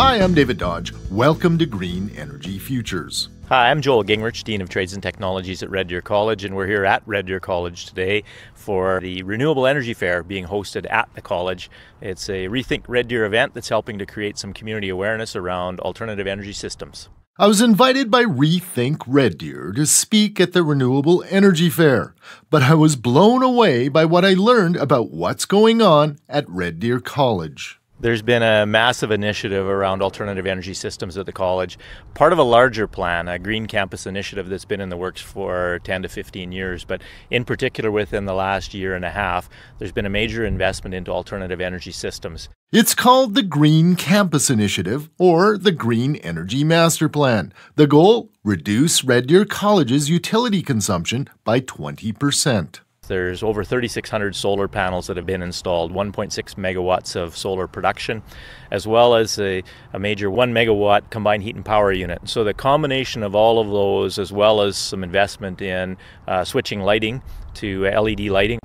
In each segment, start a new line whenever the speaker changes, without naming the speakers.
Hi, I'm David Dodge. Welcome to Green Energy Futures.
Hi, I'm Joel Gingrich, Dean of Trades and Technologies at Red Deer College, and we're here at Red Deer College today for the Renewable Energy Fair being hosted at the college. It's a Rethink Red Deer event that's helping to create some community awareness around alternative energy systems.
I was invited by Rethink Red Deer to speak at the Renewable Energy Fair, but I was blown away by what I learned about what's going on at Red Deer College.
There's been a massive initiative around alternative energy systems at the college, part of a larger plan, a green campus initiative that's been in the works for 10 to 15 years. But in particular, within the last year and a half, there's been a major investment into alternative energy systems.
It's called the Green Campus Initiative or the Green Energy Master Plan. The goal? Reduce Red Deer College's utility consumption by 20%.
There's over 3,600 solar panels that have been installed, 1.6 megawatts of solar production, as well as a, a, major 1 megawatt combined heat and power unit. So the combination of all of those, as well as some investment in uh, switching lighting to LED lighting,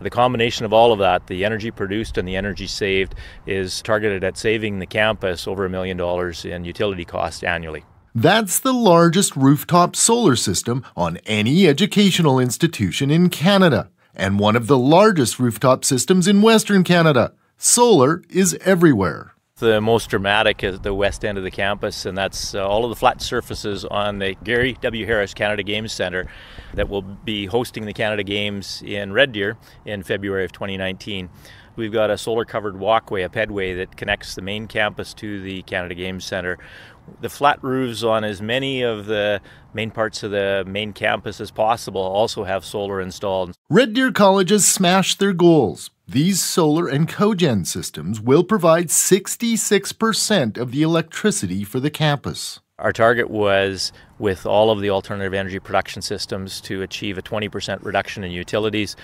the combination of all of that, the energy produced and the energy saved, is targeted at saving the campus over a million dollars in utility costs annually.
That's the largest rooftop solar system on any educational institution in Canada, and one of the largest rooftop systems in Western Canada. Solar is everywhere.
The most dramatic is the west end of the campus, and that's uh, all of the flat surfaces on the Gary W. Harris Canada Games Centre that will be hosting the Canada Games in Red Deer in February of 2019. We've got a solar covered walkway, a pedway that connects the main campus to the Canada Games Centre. The flat roofs on as many of the main parts of the main campus as possible also have solar installed.
Red Deer College has smashed their goals. These solar and cogen systems will provide 66% of the electricity for the campus.
Our target was, with all of the alternative energy production systems, to achieve a 20% reduction in utilities.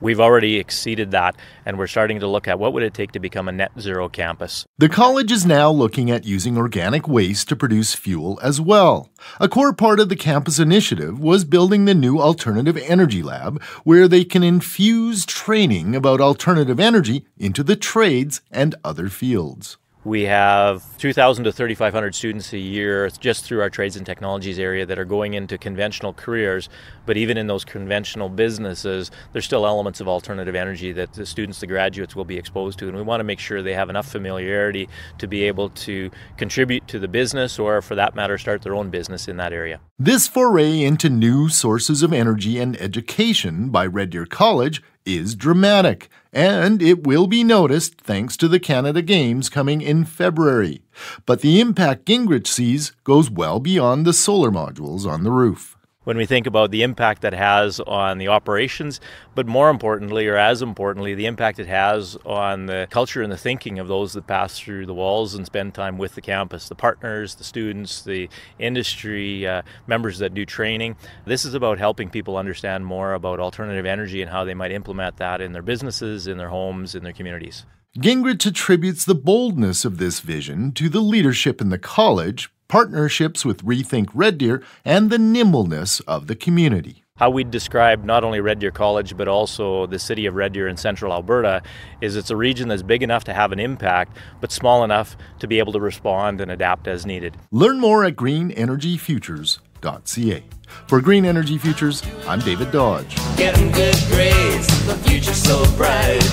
We've already exceeded that, and we're starting to look at what would it take to become a net zero campus.
The college is now looking at using organic waste to produce fuel as well. A core part of the campus initiative was building the new Alternative Energy Lab, where they can infuse training about alternative energy into the trades and other fields.
We have 2,000 to 3,500 students a year just through our trades and technologies area that are going into conventional careers. But even in those conventional businesses, there's still elements of alternative energy that the students, the graduates, will be exposed to. And we want to make sure they have enough familiarity to be able to contribute to the business or, for that matter, start their own business in that area.
This foray into new sources of energy and education by Red Deer College is dramatic, and it will be noticed thanks to the Canada Games coming in February. But the impact Gingrich sees goes well beyond the solar modules on the roof
when we think about the impact that has on the operations, but more importantly, or as importantly, the impact it has on the culture and the thinking of those that pass through the walls and spend time with the campus, the partners, the students, the industry uh, members that do training. This is about helping people understand more about alternative energy and how they might implement that in their businesses, in their homes, in their communities.
Gingrich attributes the boldness of this vision to the leadership in the college, partnerships with Rethink Red Deer, and the nimbleness of the community.
How we'd describe not only Red Deer College but also the city of Red Deer in central Alberta is it's a region that's big enough to have an impact but small enough to be able to respond and adapt as needed.
Learn more at greenenergyfutures.ca. For Green Energy Futures, I'm David Dodge. Getting good grades, the future's so bright.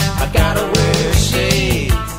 I gotta wear shades.